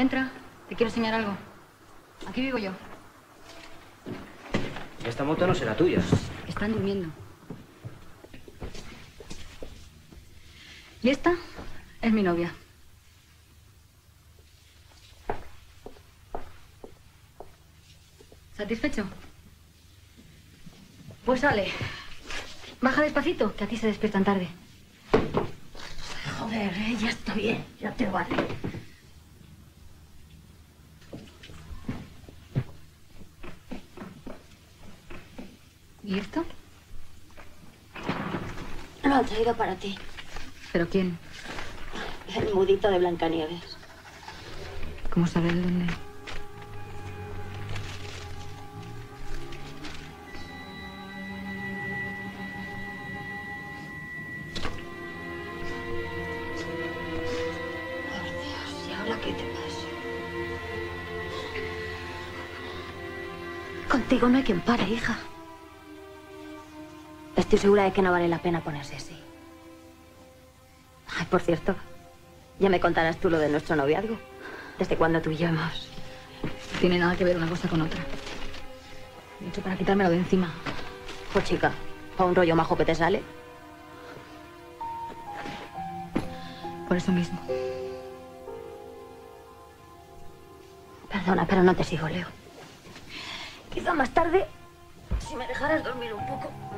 Entra, te quiero enseñar algo. Aquí vivo yo. Esta moto no será tuya. Están durmiendo. Y esta es mi novia. ¿Satisfecho? Pues sale. Baja despacito, que a ti se despiertan tarde. Joder, eh, ya está bien, ya te vale. ¿Y esto? Lo han traído para ti. ¿Pero quién? El mudito de Blancanieves. ¿Cómo saber dónde? Por Dios, ¿y ahora qué te pasa? Contigo no hay quien pare, hija. Estoy segura de que no vale la pena ponerse así. Ay, por cierto, ya me contarás tú lo de nuestro noviazgo. ¿Desde cuándo tú y yo hemos...? No tiene nada que ver una cosa con otra. De hecho, para quitármelo de encima. Pues chica, ¿para un rollo majo que te sale? Por eso mismo. Perdona, pero no te sigo, Leo. Quizá más tarde, si me dejaras dormir un poco.